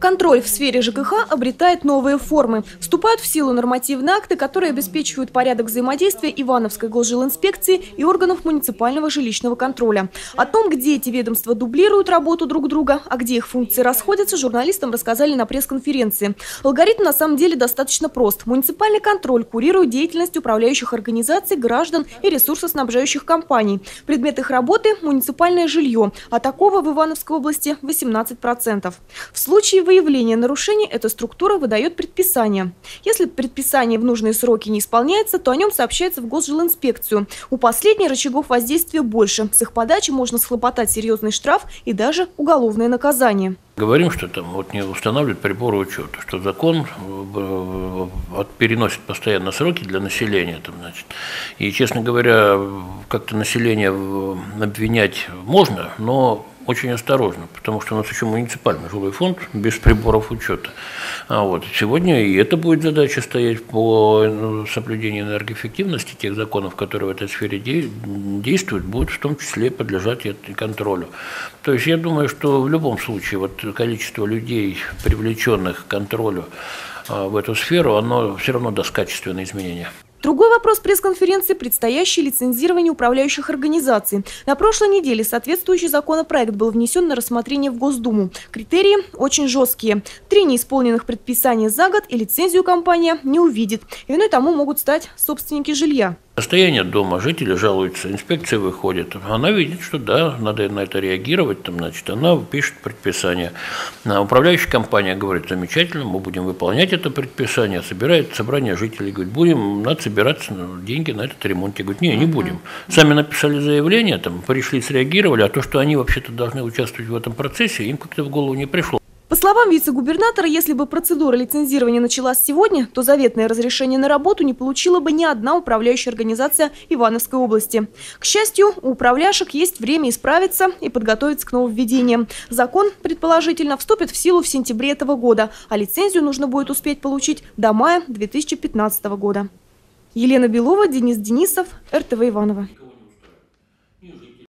Контроль в сфере ЖКХ обретает новые формы. Вступают в силу нормативные акты, которые обеспечивают порядок взаимодействия Ивановской госжилинспекции и органов муниципального жилищного контроля. О том, где эти ведомства дублируют работу друг друга, а где их функции расходятся, журналистам рассказали на пресс-конференции. Алгоритм на самом деле достаточно прост. Муниципальный контроль курирует деятельность управляющих организаций, граждан и ресурсоснабжающих компаний. Предмет их работы – муниципальное жилье, а такого в Ивановской области 18%. В случае выявления нарушений эта структура выдает предписание. Если предписание в нужные сроки не исполняется, то о нем сообщается в госжилинспекцию. У последней рычагов воздействия больше. С их подачи можно схлопотать серьезный штраф и даже уголовное наказание. Говорим, что там вот не устанавливают приборы учета, что закон э, переносит постоянно сроки для населения. Там, значит. И, честно говоря, как-то население обвинять можно, но очень осторожно, потому что у нас еще муниципальный жилой фонд без приборов учета. А вот сегодня и это будет задача стоять по ну, соблюдению энергоэффективности тех законов, которые в этой сфере действуют, будет в том числе подлежать и контролю. То есть я думаю, что в любом случае вот количество людей, привлеченных к контролю а, в эту сферу, оно все равно даст качественные изменения. Другой вопрос пресс-конференции – предстоящее лицензирование управляющих организаций. На прошлой неделе соответствующий законопроект был внесен на рассмотрение в Госдуму. Критерии очень жесткие. Три неисполненных предписания за год и лицензию компания не увидит. И виной тому могут стать собственники жилья. Состояние дома, жители жалуются, инспекция выходит. Она видит, что да, надо на это реагировать, там, значит, она пишет предписание. А управляющая компания говорит, замечательно, мы будем выполнять это предписание, собирает собрание жителей, говорит, будем, надо собираться ну, деньги на этот ремонт. Я говорю, не, не будем. Сами написали заявление, там, пришли, среагировали, а то, что они вообще-то должны участвовать в этом процессе, им как-то в голову не пришло. По словам вице-губернатора, если бы процедура лицензирования началась сегодня, то заветное разрешение на работу не получила бы ни одна управляющая организация Ивановской области. К счастью, у управляшек есть время исправиться и подготовиться к нововведениям. Закон, предположительно, вступит в силу в сентябре этого года, а лицензию нужно будет успеть получить до мая 2015 года. Елена Белова, Денис Денисов, РТВ Иваново.